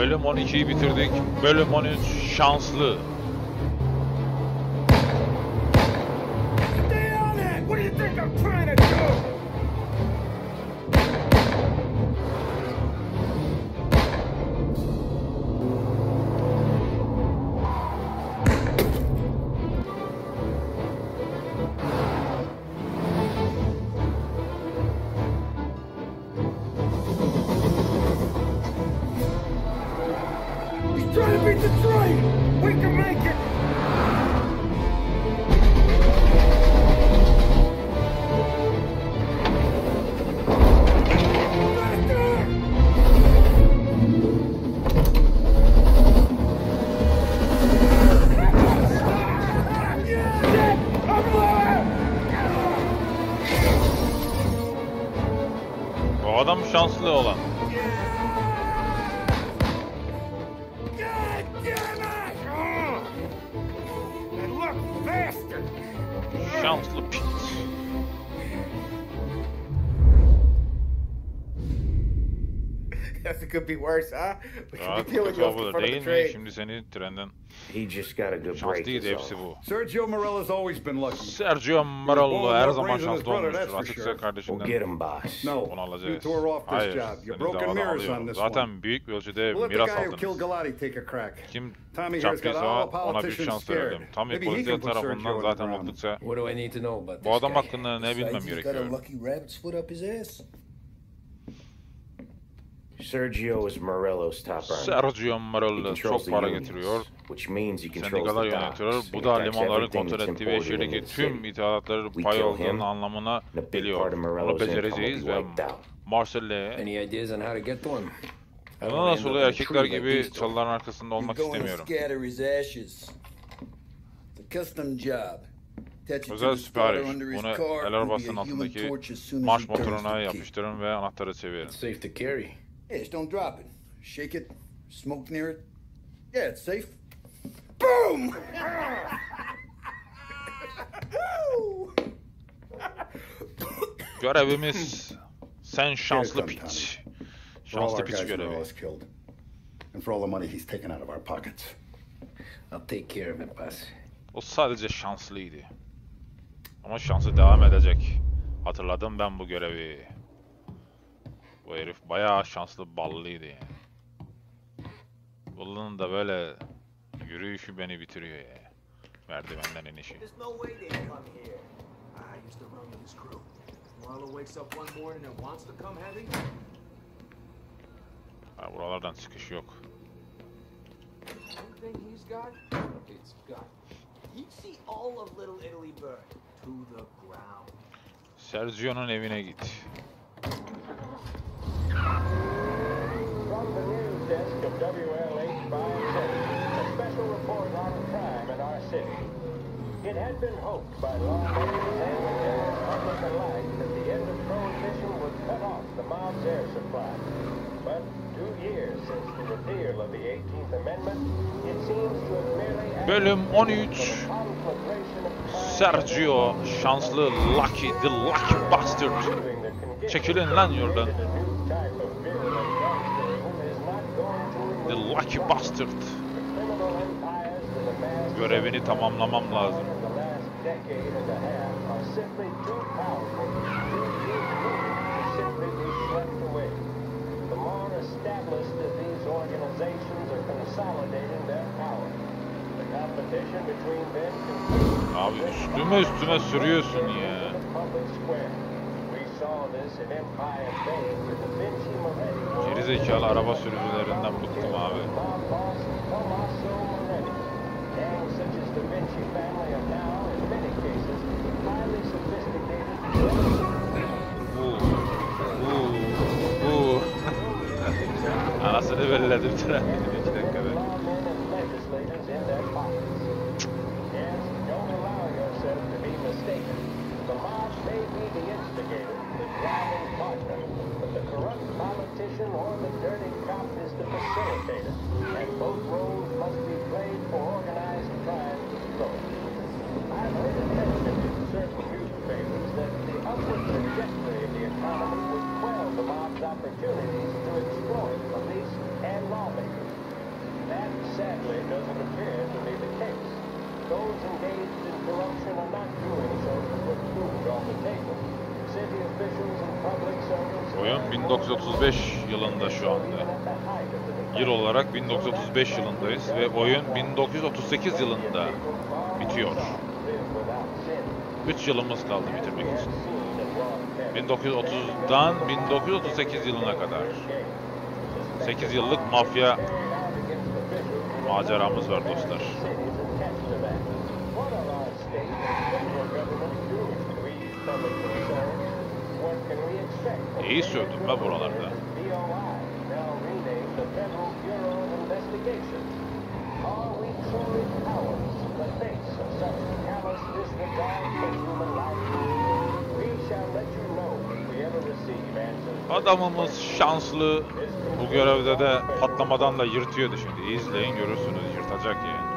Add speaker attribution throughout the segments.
Speaker 1: Bölüm 12'yi bitirdik. Bölüm 13 şanslı.
Speaker 2: Be worse, huh? We could be you front of
Speaker 1: değil mi?
Speaker 2: train.
Speaker 1: Şimdi seni trenden
Speaker 3: He just got a good break.
Speaker 1: şanslıydı
Speaker 3: is
Speaker 1: hepsi bu.
Speaker 4: Sergio Morello's always been lucky.
Speaker 1: Sergio Marallo her zaman şanslı olmuştur. Açıkça.
Speaker 3: We'll get
Speaker 1: kardeşinden
Speaker 3: him, boss.
Speaker 4: No,
Speaker 1: onu
Speaker 4: you
Speaker 1: alacağız.
Speaker 4: tore off this
Speaker 1: Hayır,
Speaker 4: job.
Speaker 1: seni
Speaker 4: You
Speaker 1: adam
Speaker 4: mirrors
Speaker 1: alıyorum.
Speaker 4: on this
Speaker 1: Zaten
Speaker 4: one.
Speaker 1: büyük bir ölçüde
Speaker 4: We'll let the
Speaker 1: miras
Speaker 4: guy who killed
Speaker 1: aldınız.
Speaker 4: Galati take a crack.
Speaker 1: Kim
Speaker 4: Tommy here's got
Speaker 1: çarptıysa
Speaker 4: all
Speaker 1: ona bir
Speaker 4: politicians
Speaker 1: şans
Speaker 4: scared.
Speaker 1: verelim. Tam bir
Speaker 4: Maybe he put
Speaker 1: tarafından
Speaker 4: the
Speaker 1: zaten
Speaker 4: ground.
Speaker 1: oldukça
Speaker 5: What do I need to know about
Speaker 1: bu adam
Speaker 5: guy?
Speaker 1: hakkında ne bilmem
Speaker 6: Besides, he's got a
Speaker 1: gerekiyor.
Speaker 6: lucky rabbit's foot up his ass.
Speaker 3: Sergio is Morello's top earner.
Speaker 1: Sergio
Speaker 3: controls
Speaker 1: çok
Speaker 3: the
Speaker 1: para getiriyor. Sendikalar
Speaker 3: the
Speaker 1: yönetiyor. Bu da
Speaker 3: attacks
Speaker 1: limanları
Speaker 3: everything
Speaker 1: kontrol ettiği ve şehirdeki tüm
Speaker 3: city.
Speaker 1: ithalatları
Speaker 3: We
Speaker 1: pay olduğunun
Speaker 3: him,
Speaker 1: anlamına geliyor.
Speaker 3: be
Speaker 1: becereceğiz ve
Speaker 3: wiped out.
Speaker 1: Marcel'e
Speaker 5: Any ideas on how to get to him? I don't
Speaker 1: Bana nasıl erkekler gibi çalıların arkasında olmak istemiyorum.
Speaker 6: scatter his ashes. It's a custom job. Attach it to
Speaker 1: Özel sipariş.
Speaker 6: under his
Speaker 1: Bunu
Speaker 6: car.
Speaker 1: el arabasının altındaki
Speaker 6: torch as soon as
Speaker 1: marş motoruna yapıştırın ve anahtarı çevirin.
Speaker 6: Yeah, just don't drop it. Shake it. Smoke near it. Yeah, it's safe. Boom!
Speaker 1: Görevimiz sen şanslı piç. Şanslı piç görevi.
Speaker 4: And for all the money he's taken out of our pockets.
Speaker 5: I'll take care of it, boss.
Speaker 1: O sadece şanslıydı. Ama şansı devam edecek. Hatırladım ben bu görevi. Bu herif bayağı şanslı ballıydı yani. Bunun da böyle yürüyüşü beni bitiriyor ya. Merdivenden inişi.
Speaker 7: Heavy.
Speaker 1: Ha, buralardan çıkış yok. Sergio'nun evine git.
Speaker 8: From the news desk of WLH 570, a special report on crime in our city. It had been hoped by lawmakers and the general public alike that the end of prohibition would cut off the mob's air supply. But two years since the repeal of the 18th Amendment, it seems to have merely
Speaker 1: Bölüm 13.
Speaker 8: conflagration of crime
Speaker 1: Sergio şanslı Lucky, the Lucky Bastard.
Speaker 8: doing the conditions
Speaker 1: Çekilin lan yoldan. Lucky Bastard. Görevini tamamlamam lazım. Abi üstüme üstüme sürüyorsun ya. Geri zekalı araba sürücülerinden bıktım abi.
Speaker 8: Mob boss Tommaso Moretti. Gangs such as the Vinci family are now, in many cases, highly sophisticated.
Speaker 1: Bu, bu, bu. Anasını belledim trenin iki dakikada.
Speaker 8: Lawmen and legislators in their pockets. Yes, don't allow yourself to be mistaken. The mob may be the instigator, the driving partner, but the corrupt politician or the dirty cop is the facilitator, and both roles must be played for organized crime to flourish. I've heard it mentioned in certain newspapers that the upward trajectory of the economy would quell the mob's opportunities to exploit police and lawmakers. those engaged in corruption are not doing so to put food on the table. City officials and public servants are
Speaker 1: Oyun 1935 yılında şu anda. Yıl olarak 1935 yılındayız ve oyun 1938 yılında bitiyor.
Speaker 8: live without sin.
Speaker 1: 3 yılımız kaldı bitirmek için.
Speaker 8: Seen at Ron Penn.
Speaker 1: 1930'dan 1938 yılına kadar. 8 yıllık mafya maceramız var dostlar. İyi sürdüm be buralarda. Adamımız şanslı. Bu görevde de patlamadan da yırtıyordu şimdi. İzleyin görürsünüz yırtacak yani.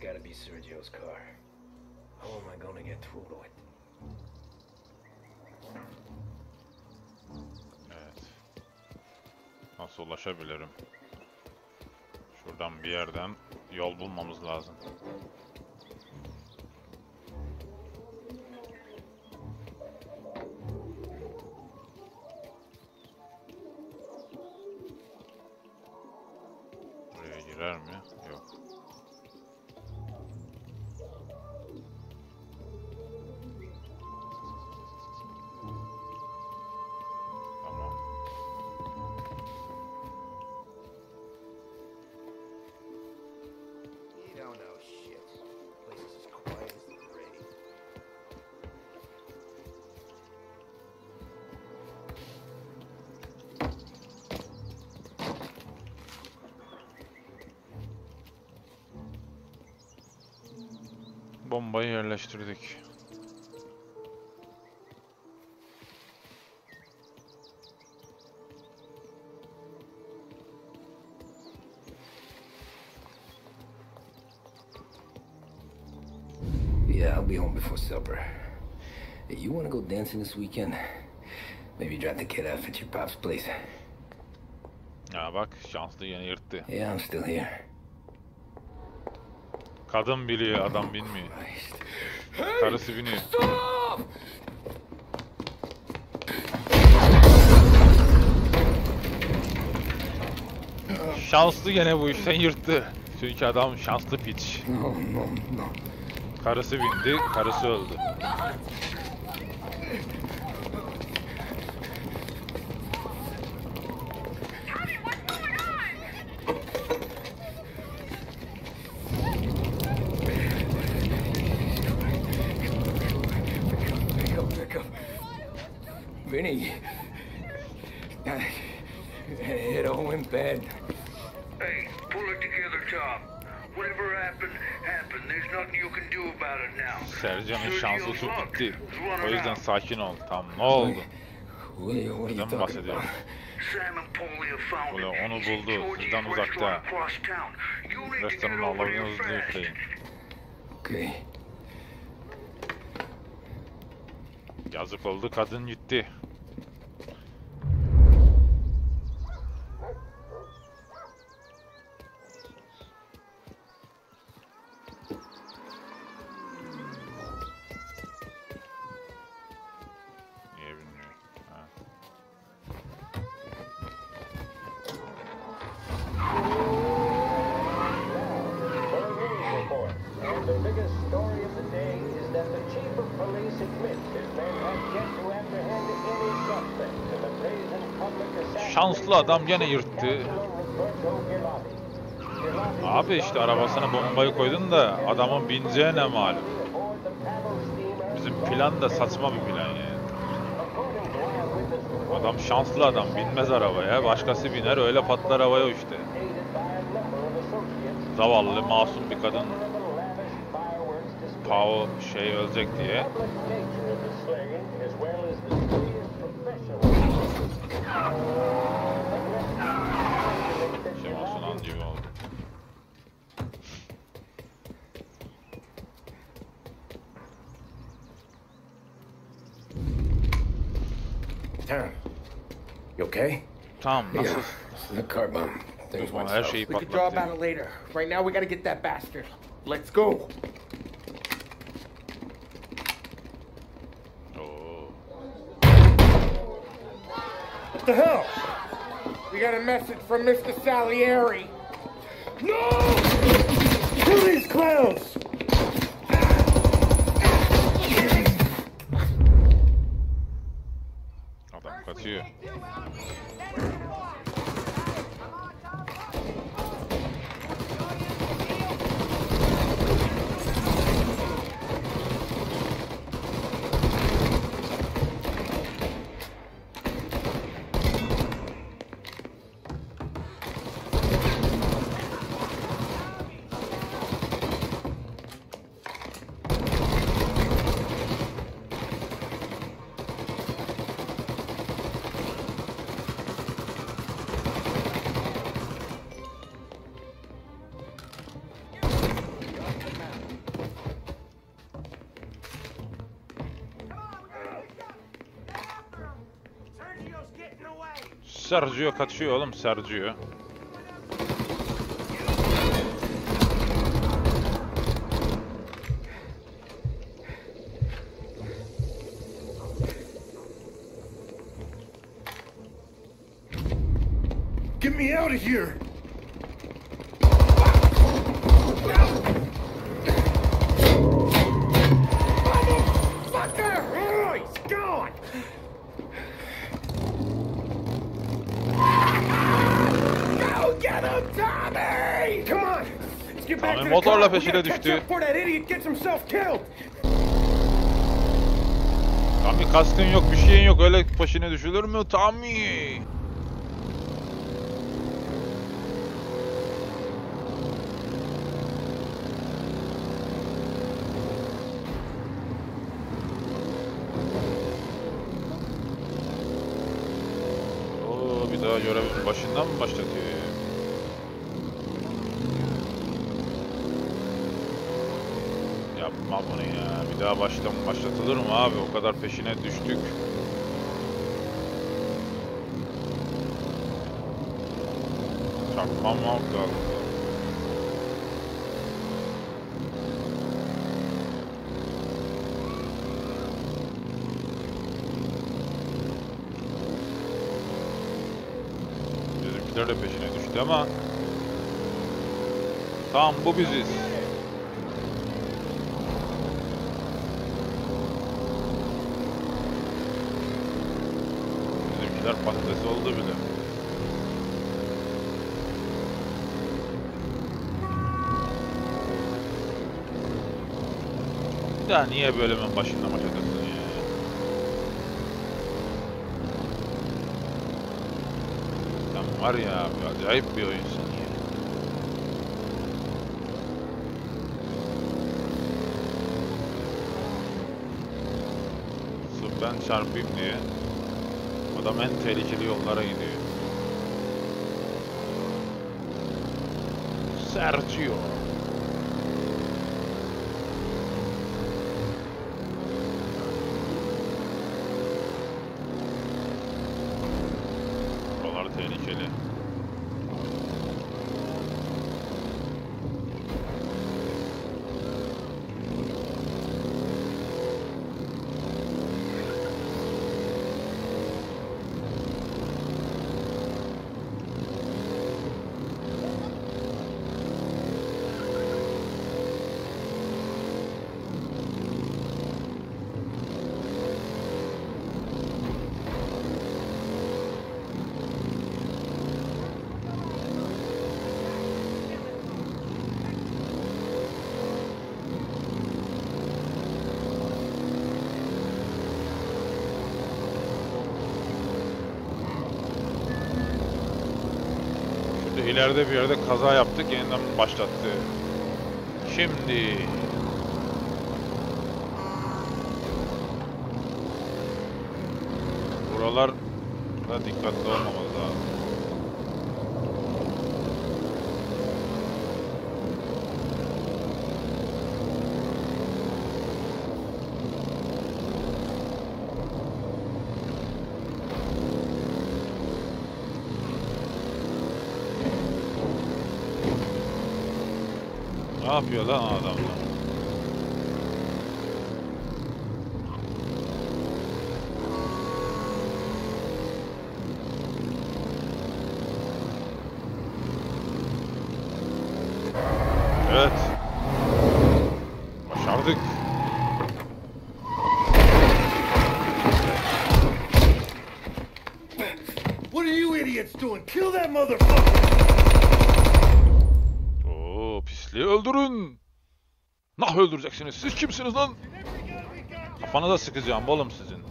Speaker 5: Gotta be Sergio's car. How am I gonna get through to it?
Speaker 1: Evet. Nasıl ulaşabilirim? Şuradan bir yerden yol bulmamız lazım. Buraya girer mi? Yok. Bombayı yerleştirdik.
Speaker 5: Yeah, I'll be home before supper. You wanna go dancing this weekend? Maybe drop the kid off at your pop's place.
Speaker 1: Ya bak şanslı yine yırttı.
Speaker 5: Yeah, I'm still here.
Speaker 1: Kadın biliyor adam bilmiyor. Karısı biniyor. Şanslı gene bu işten yırttı. Çünkü adam şanslı piç. Karısı bindi, karısı öldü.
Speaker 5: Pick up, pick up. Vinny. It bad.
Speaker 9: Hey, pull it together, Tom. Whatever happened, happened. There's nothing you can do about it now.
Speaker 1: Sercan'ın şansı su bitti.
Speaker 9: is
Speaker 1: O yüzden sakin ol. Tamam ne oldu? Neden bahsediyorum?
Speaker 5: about?
Speaker 9: Sam and Polly have found
Speaker 1: Ulan
Speaker 9: it.
Speaker 1: onu buldu, sizden uzakta.
Speaker 9: here
Speaker 1: alanınızı
Speaker 9: fast.
Speaker 1: yükleyin.
Speaker 5: Okay.
Speaker 1: Yazık oldu kadın gitti. Niye bilmiyorum. Ha.
Speaker 8: For a news report, and the biggest story of the day is that the chief of police admits his men have yet to apprehend any suspect in the brazen public assassination
Speaker 1: Şanslı adam gene yırttı. Abi işte arabasına bombayı koydun da adamın bineceği ne malum. Bizim plan da saçma bir plan yani. Adam şanslı adam. Binmez arabaya. Başkası biner öyle patlar havaya işte. Zavallı masum bir kadın. Pao şey ölecek diye.
Speaker 3: Tom, you okay?
Speaker 1: Tamam nasıl?
Speaker 5: The car bomb. Things went
Speaker 1: Her
Speaker 5: south.
Speaker 2: We can draw about it later. Right now, we gotta get that bastard. Let's go.
Speaker 1: Oo.
Speaker 2: What the hell? We got a message from Mr. Salieri. No! Kill these clowns!
Speaker 1: Sergio kaçıyor oğlum Sergio.
Speaker 6: Get me out of here!
Speaker 2: We
Speaker 1: peşine düştü. Tami kaskın yok bir şeyin yok öyle başına düşülür mü Tami? Oo bir daha görevin başından mı başlatıyor ya? Yapma bunu ya. Bir daha baştan başlatılır mı abi? O kadar peşine düştük. Çakmam lazım. Bizimkiler de peşine düştü ama Tamam bu biziz. Bizimkiler patates oldu bile. Ya niye bölümün başında başladın ya? Sen var ya bir acayip bir oyunsun ya. Ben çarpayım diye adam en tehlikeli yollara gidiyor. Sergio. İleride bir yerde kaza yaptık. Yeniden başlattı. Şimdi. Buralar da dikkatli olmamız lazım. Yapıyor lan adamlar? Evet. Başardık.
Speaker 2: What are you idiots doing? Kill that motherfucker!
Speaker 1: Oo, pisliği öldürün. Nah öldüreceksiniz. Siz kimsiniz lan? Kafanıza sıkacağım oğlum sizin.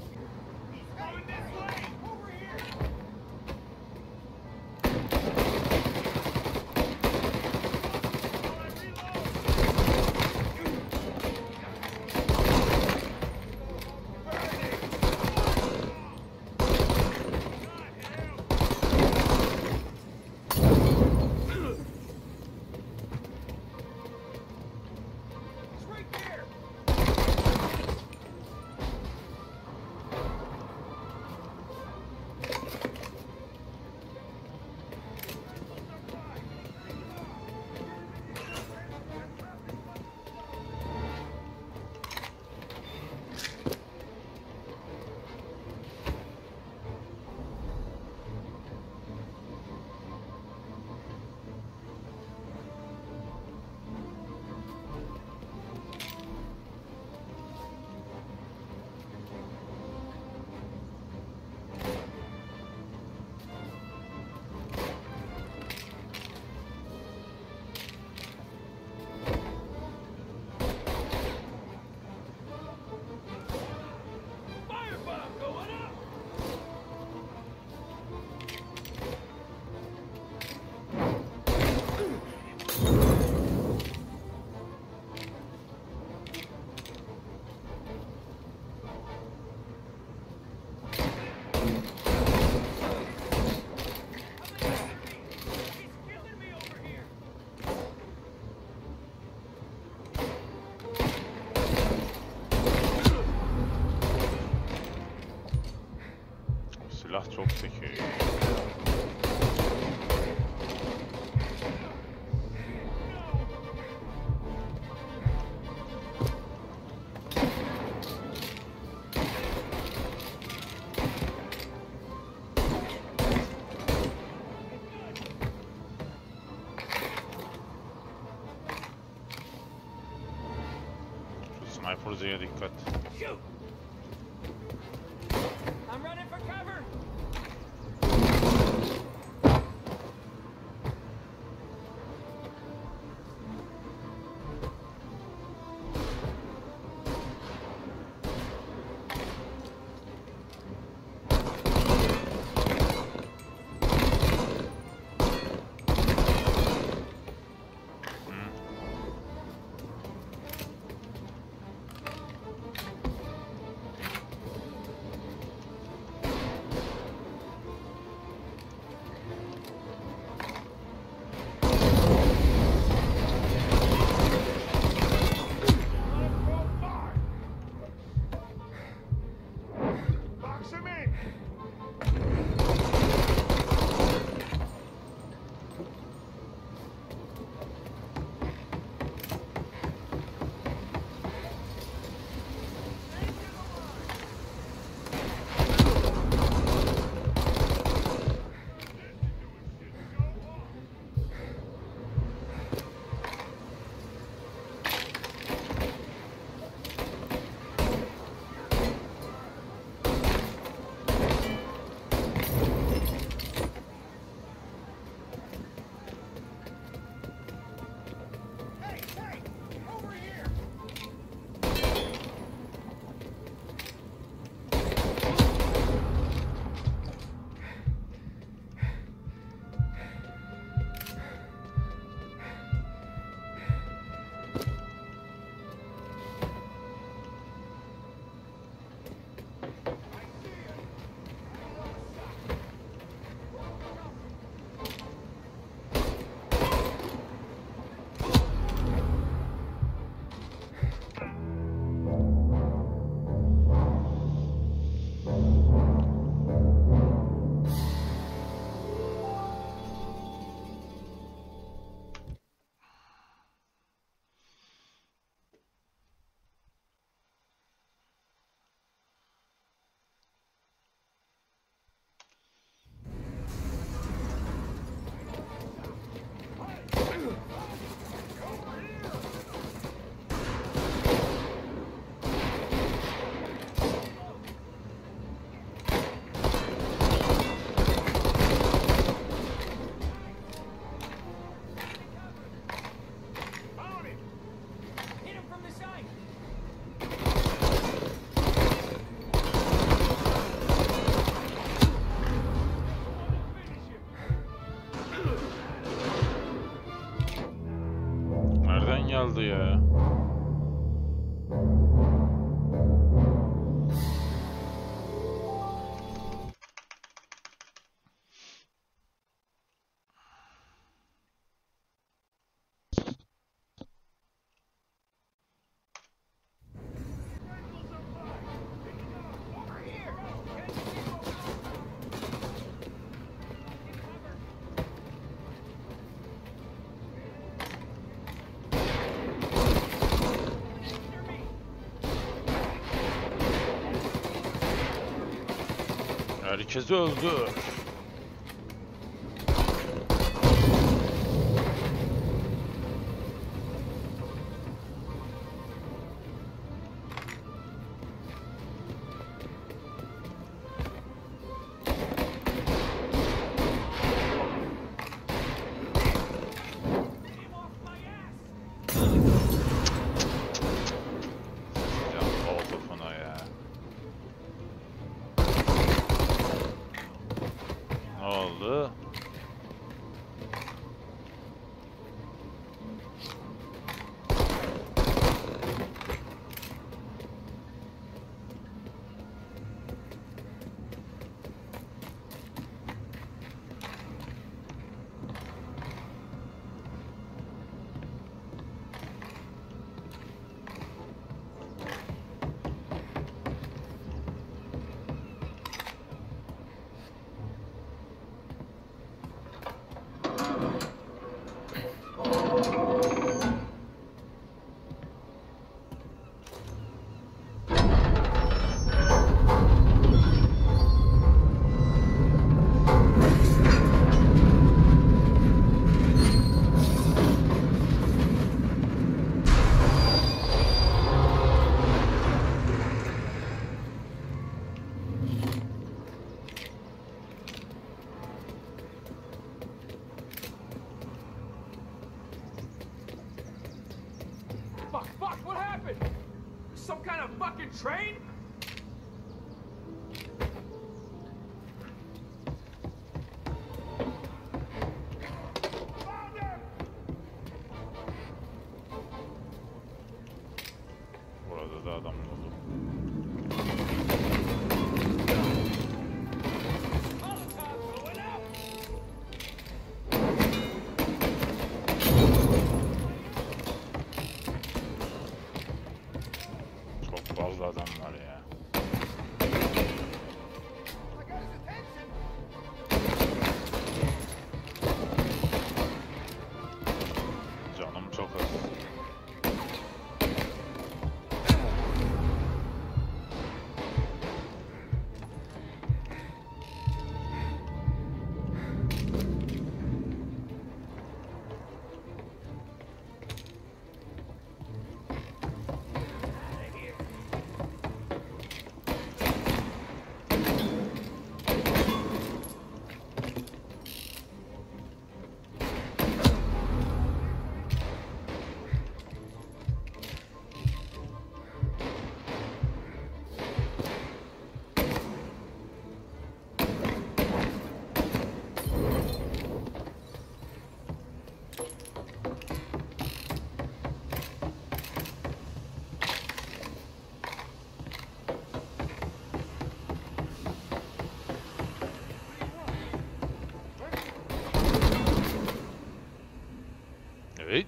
Speaker 1: Silah çok sekiyor. Herkesi öldür.
Speaker 2: Some kind of fucking train?
Speaker 1: Evet.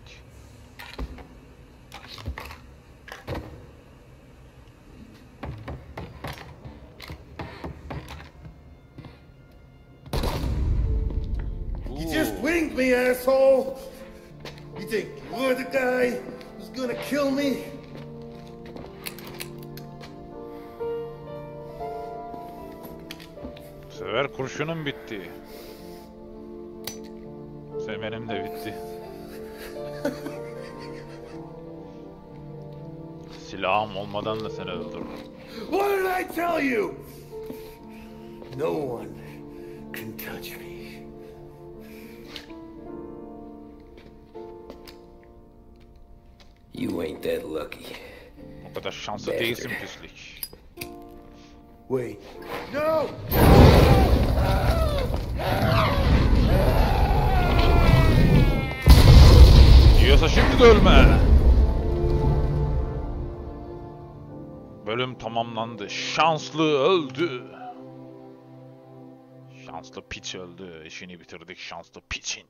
Speaker 4: You just winged me, asshole! You think you're the guy who's gonna kill me?
Speaker 1: Bu sefer kurşunum bitti. Semenim de bitti. Silahım olmadan da seni.
Speaker 4: What did I tell you? No one can touch me.
Speaker 5: You ain't that lucky.
Speaker 1: O kadar şanslı değilsin pislik.
Speaker 4: Wait. No!
Speaker 1: Ölüyorsa şimdi de ölme. Bölüm tamamlandı. Şanslı öldü. Şanslı piç öldü. İşini bitirdik şanslı piçin.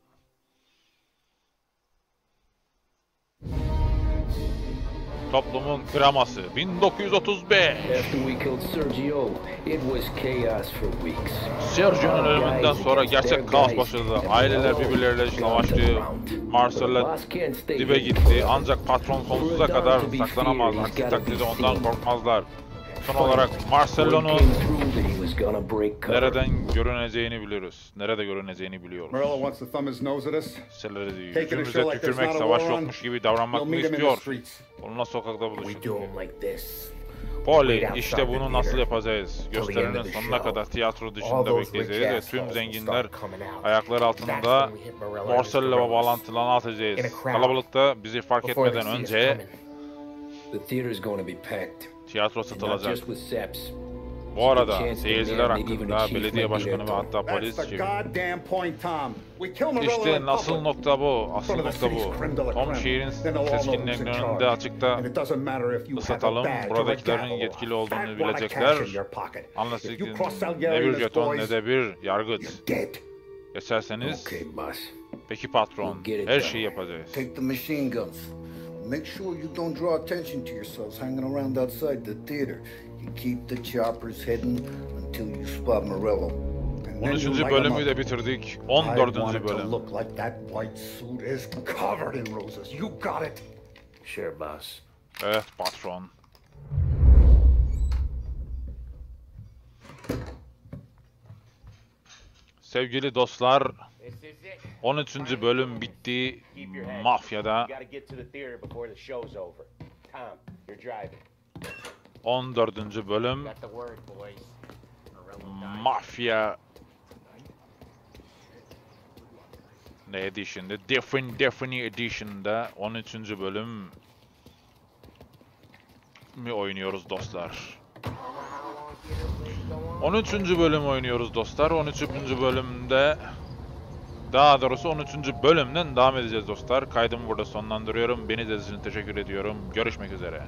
Speaker 5: Chaos for weeks.
Speaker 1: Sergio'nun ölümünden sonra gerçek kaos başladı. Aileler birbirleriyle savaştı. Marcel'la dibe gitti. Ancak patron sonsuza kadar saklanamaz. Aksi takdirde ondan korkmazlar. Son olarak Marcelo'nun nereden görüneceğini biliyoruz. Nerede görüneceğini biliyoruz.
Speaker 4: Morello wants to thumb his nose at us. A
Speaker 1: yüzümüze tükürmek,
Speaker 4: not a
Speaker 1: savaş yokmuş gibi davranmak
Speaker 4: We'll
Speaker 1: mı
Speaker 4: meet him in the
Speaker 1: istiyor?
Speaker 4: streets.
Speaker 1: Onunla sokakta
Speaker 5: We
Speaker 1: buluşun.
Speaker 5: do 'em like this.
Speaker 1: Polly,
Speaker 5: Wait
Speaker 1: işte bunu nasıl yapacağız? Gösterinin sonuna kadar tiyatro dışında bekleyeceğiz ve tüm zenginler ayakları altında
Speaker 5: gorillas.
Speaker 1: bağlantılarını atacağız. Kalabalıkta bizi fark etmeden önce tiyatro satılacak. Bu arada seyirciler hakkında belediye başkanı ve hatta polis
Speaker 4: Morello
Speaker 1: İşte nasıl nokta bu, asıl nokta bu. Tom şehrin
Speaker 4: Then they'll all know who's in
Speaker 1: seçkinlerinin
Speaker 4: charge.
Speaker 1: önünde açıkta ıslatalım. Buradakilerin yetkili olduğunu bilecekler.
Speaker 4: cross
Speaker 1: ne bir jeton ne de bir yargıç. Geçerseniz peki patron her şeyi yapacağız.
Speaker 6: Take the machine guns. Make sure you don't draw attention to yourselves hanging around outside the theater. You keep the choppers heading until you spot Morello.
Speaker 4: And then you
Speaker 1: 13.
Speaker 4: light 'em
Speaker 1: bölümü de bitirdik.
Speaker 4: I
Speaker 1: 14.
Speaker 4: want it to
Speaker 1: bölüm.
Speaker 4: look like that white suit is covered in roses. You got it.
Speaker 5: Sure, boss.
Speaker 1: Evet patron. Sevgili dostlar, 13. bölüm bitti. Mafya'da
Speaker 8: You gotta get to the theater before the show's over. Tom, you're driving.
Speaker 1: 14. bölüm. Mafya ne edition'da? Different Different Edition'da 13. bölüm mi oynuyoruz dostlar? 13. bölüm oynuyoruz dostlar. 13. bölümde daha doğrusu 13. bölümden devam edeceğiz dostlar. Kaydımı burada sonlandırıyorum. Beni izlediğiniz için teşekkür ediyorum. Görüşmek üzere.